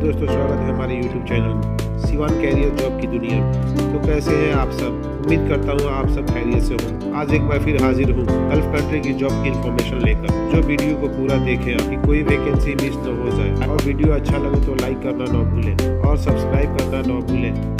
दोस्तों, स्वागत है हमारे यूट्यूब चैनल में सिवान कैरियर जॉब की दुनिया तो कैसे हैं आप सब? उम्मीद करता हूँ आप सब खैरियत से हो आज एक बार फिर हाजिर हूँ गल्फ कंट्री की जॉब की इन्फॉर्मेशन लेकर। जो वीडियो को पूरा देखें कि कोई वैकेंसी मिस न हो जाए और वीडियो अच्छा लगे तो लाइक करना ना भूलें और सब्सक्राइब करना ना भूलें।